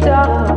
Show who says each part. Speaker 1: dark.